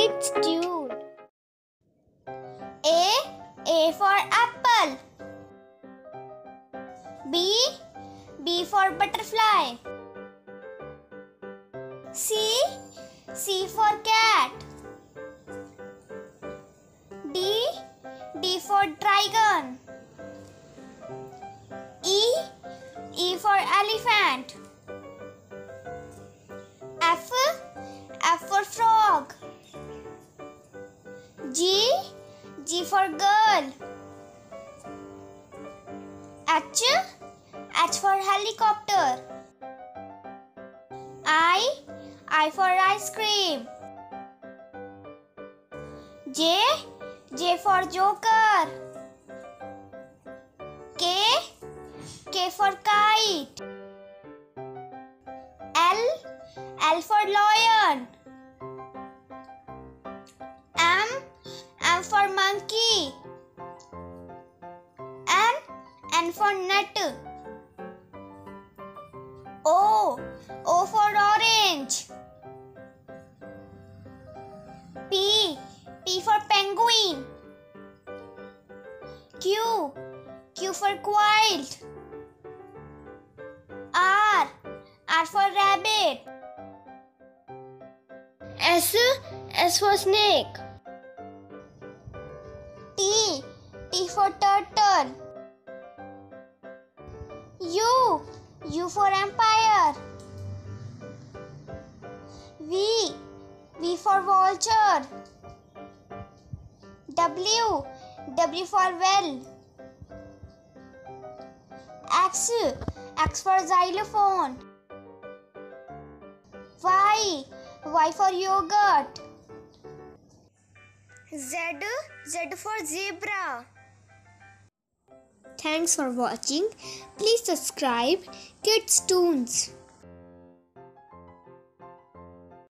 Kids Toon. A. A for apple. B. B for butterfly. C. C for cat. D. D for dragon. E. E for elephant. F G. G for girl. H. H for helicopter. I. I for ice cream. J. J for joker. K. K for kite. L. L for lion. Monkey. N. N for nut. O. O for orange. P. P for penguin. Q. Q for quilt. R. R for rabbit. S. S for snake. For turtle. U. U for empire. V. V for vulture. W. W for well. X. X for xylophone. Y. Y for yogurt. Z. Z for zebra. Thanks for watching. Please subscribe Kids Toons.